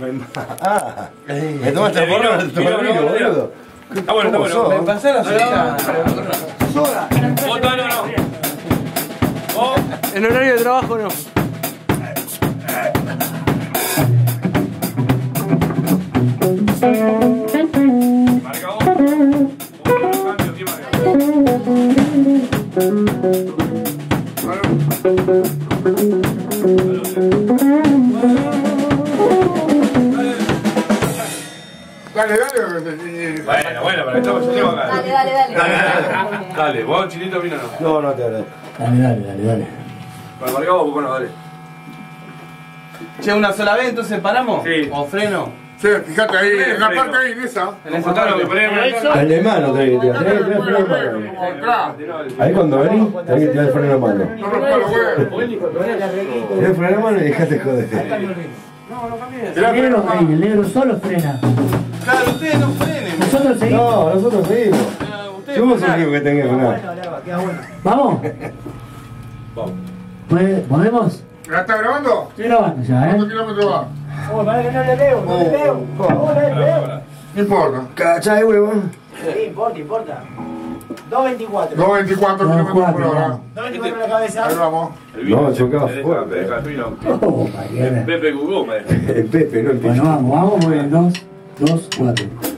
Ah, me tomaste el porro, vino, boludo. Está bueno, está bueno. Me pasé la no, no. Oh, En horario de trabajo no. marca vos. Dale, dale. Bueno, bueno, para que estamos yo. Dale, dale, dale. Dale, dale. Vos, chinito, vino no. No, no te haré. Dale, dale, dale, dale. Para marcar vos, bueno, dale. Che, una sola vez, entonces paramos. Sí. O freno. Sí, fíjate ahí, en la parte ahí, en esa. En esa parte. que ponés El de mano tenés que tirar. Tenés que tirar el freno de mano. Ahí cuando venís, tenés que tirar el freno de mano. No rompa los huevos. Tirá el freno de mano y dejate joder. Tirá El el negro, freno, ahí, el negro solo frena. Claro, ustedes no frenen. Nosotros seguimos. No, nosotros seguimos. Ustedes Si vos sos que tenés que frenar. ¿Vamos? Vamos. ¿Puede- ¿Podemos? ¿La está grabando? Estoy grabando ya, ¿Cuántos ¿eh? kilómetros va? Oh, para que no le leo, no le leo. No le leo. No importa. Cachai, huevón. Sí, importa, importa. 2.24. 224 kilómetros por hora. 2.24 en la cabeza. Ahí vamos. No, chocaba fuerte. Oh. Pepe me deja. El Pepe, no el Bueno, vamos, vamos, muy bien. 2, 2, 4.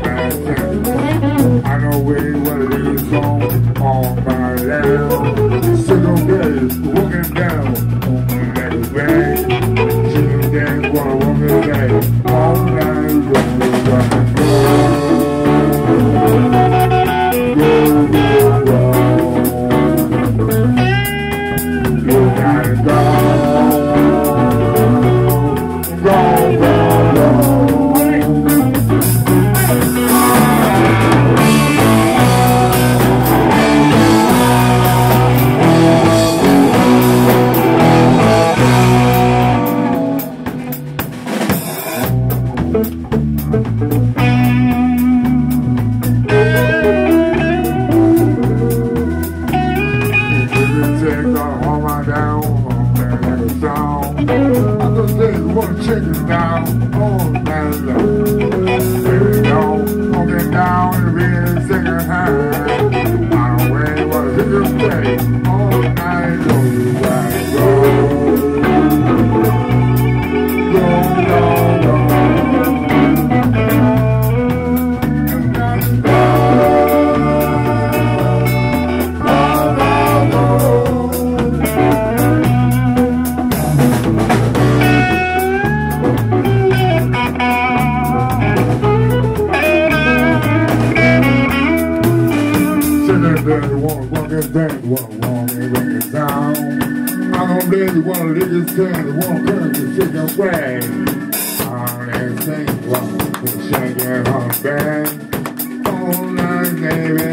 Cause wanna take it all night long. Baby doll, walking down in the bed, singing high. I don't really wanna hit all night anything what wrong it is down. I don't believe you wanna live this thing, one thing to shake and sway. I don't think what to shake and hold back. Oh, my baby.